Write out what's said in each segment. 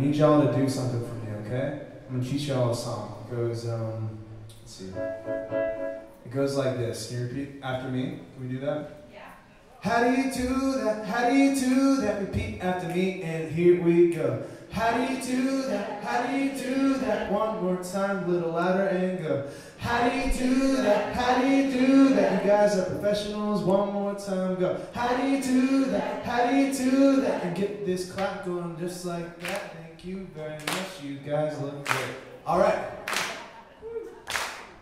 need y'all to do something for me, okay? I'm gonna teach y'all a song. It goes, um, let's see. It goes like this. Can you repeat after me? Can we do that? Yeah. How do you do that? How do you do that? Repeat after me, and here we go. How do you do that? How do you do that? One more time, a little louder and go. How do you do that? How do you do that? You guys are professionals. One more time, go. How do you do that? How do you do that? And get this clap going just like that. Thank you very much. You guys look great. All right.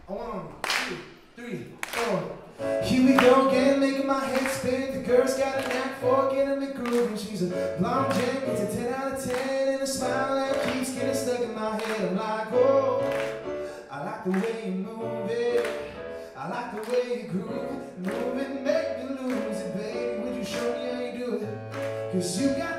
One, two, three, four. Here we go again, making my head spin. The girl's got a knack for getting the groove, and she's a blonde gem. It's a 10 out of 10, and a smile that keeps getting stuck in my head. I'm like, oh, I like the way you move it. I like the way you groove. Move it, make me lose it, baby. Would you show me how you do it? Cause you got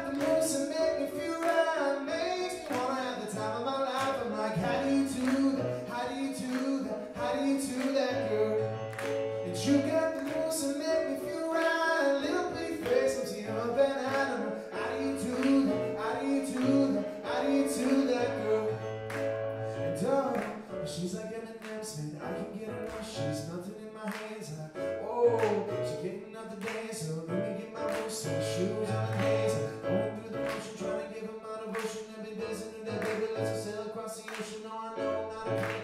I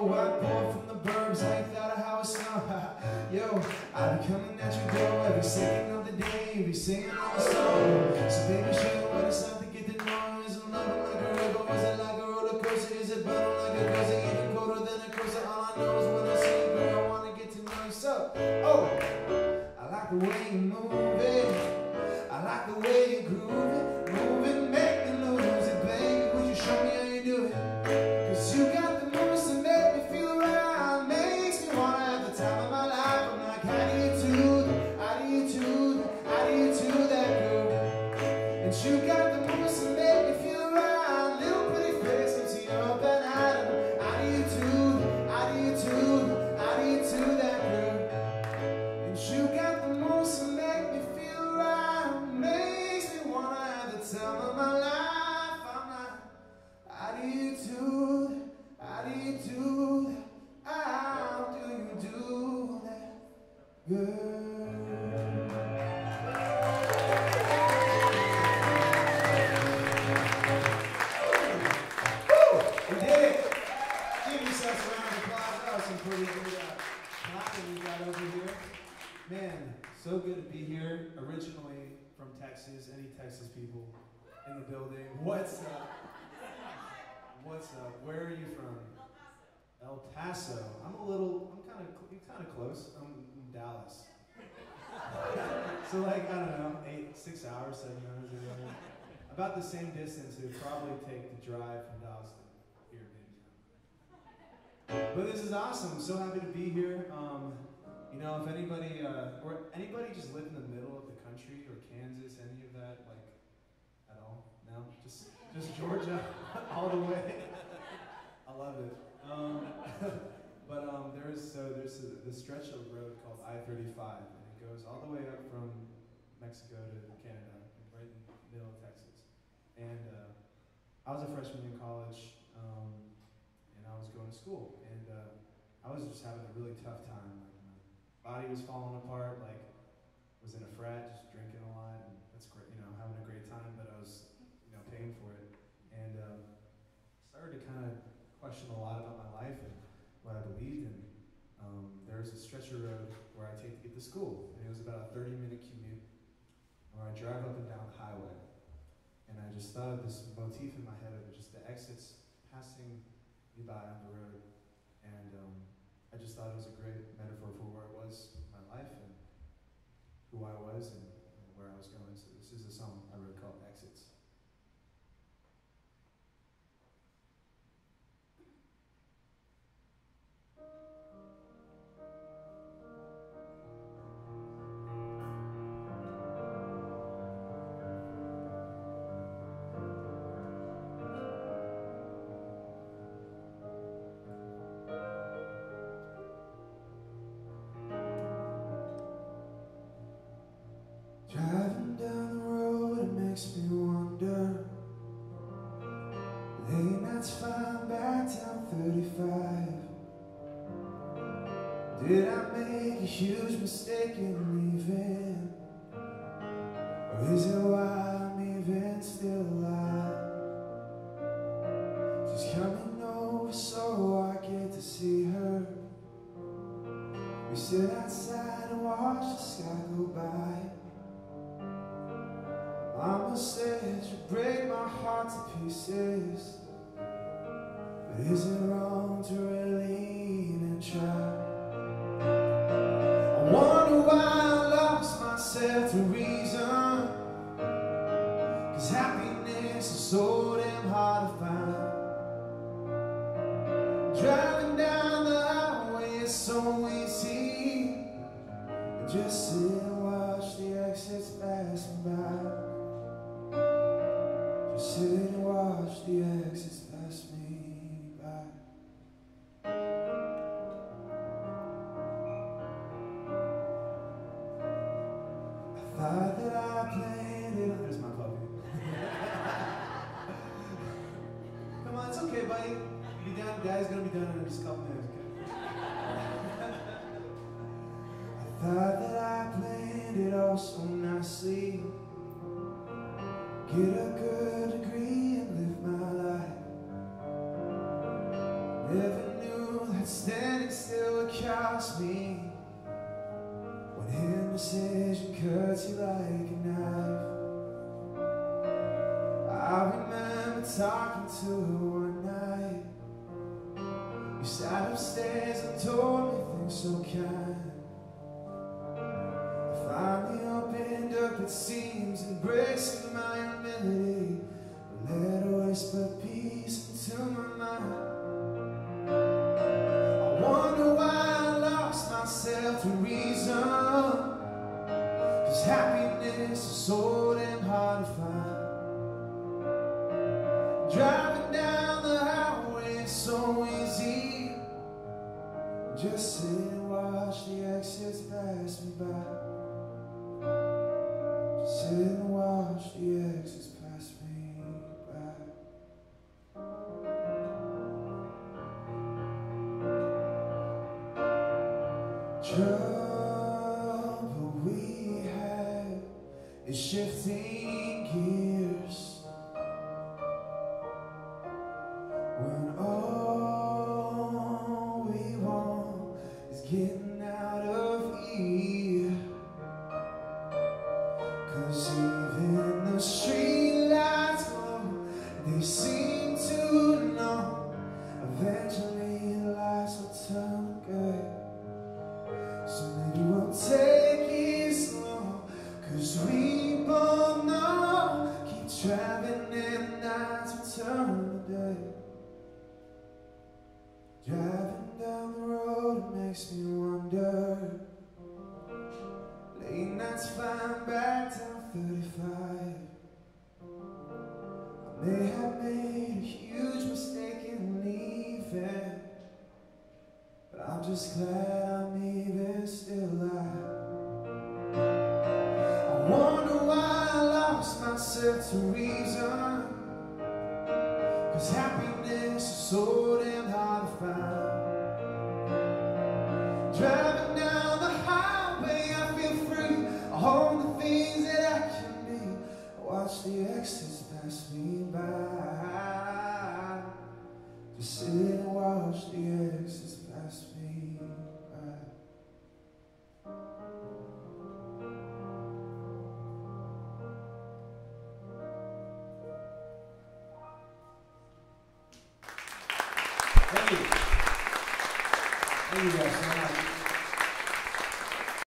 White boy from the burbs, I ain't thought of how it snow. Yo, I be coming at your door every second of the day, be singing all the song. So baby, show me what it's like to get the noise. I'm loving like a river, is it like a roller coaster? Is it burning like a coaster? Even colder than a coaster. All I know is when I see you, girl, I wanna get to know you. So, oh, I like the way you move it. I like the way you groove it. Move it, make me lose it, baby. Would you show me how you do it? You got uh, you got over here. Man, so good to be here. Originally from Texas. Any Texas people in the building? What's up? What's up? Where are you from? El Paso. I'm a little. I'm kind of. Kind of close. I'm in Dallas. so like I don't know, eight, six hours, seven hours, whatever. About the same distance it would probably take to drive from Dallas to. But this is awesome. So happy to be here. Um, you know, if anybody uh, or anybody just live in the middle of the country or Kansas, any of that, like at all? No, just just Georgia, all the way. I love it. Um, but um, there is so there's a, this stretch of road called I-35, and it goes all the way up from Mexico to Canada, right in the middle of Texas. And uh, I was a freshman in college, um, I was going to school, and uh, I was just having a really tough time. Like my body was falling apart. Like was in a frat, just drinking a lot, and that's great, you know, having a great time. But I was, you know, paying for it, and um, started to kind of question a lot about my life and what I believed in. Um, there was a stretch of road where I take to get to school, and it was about a 30 minute commute where I drive up and down the highway. And I just thought of this motif in my head of just the exits passing by on the road. And um, I just thought it was a great metaphor for where I was Late that's fine, back down 35 Did I make a huge mistake in leaving? Or is it why I'm even still alive? She's coming over so I get to see her We sit outside and watch the sky go by Mama said you break my heart to pieces is it wrong to really even try? On, it's okay, buddy. Be done. Daddy's gonna be done in just a couple minutes. I thought that I planned it all so nicely. Get a good degree and live my life. Never knew that standing still would cost me. When indecision cuts you like a knife. Talking to her one night. You sat upstairs and told me things so kind. I finally opened up, it seems, embracing my humility. Let her whisper peace into my mind. I wonder why I lost myself to reason. Cause happiness is so damn hard to find. Just sit and watch the exits pass me by. Just sit and watch the exits pass me by. Trouble we have is shifting is May have made a huge mistake in leaving. But I'm just glad I'm even still alive. I wonder why I lost myself to reason. Cause happiness is so damn hard to find. Driving down the highway, I feel free. I hold the things that I can be. I watch the exits pass me by. Just sit and watch the exits pass me by. Thank you. Thank you guys so much.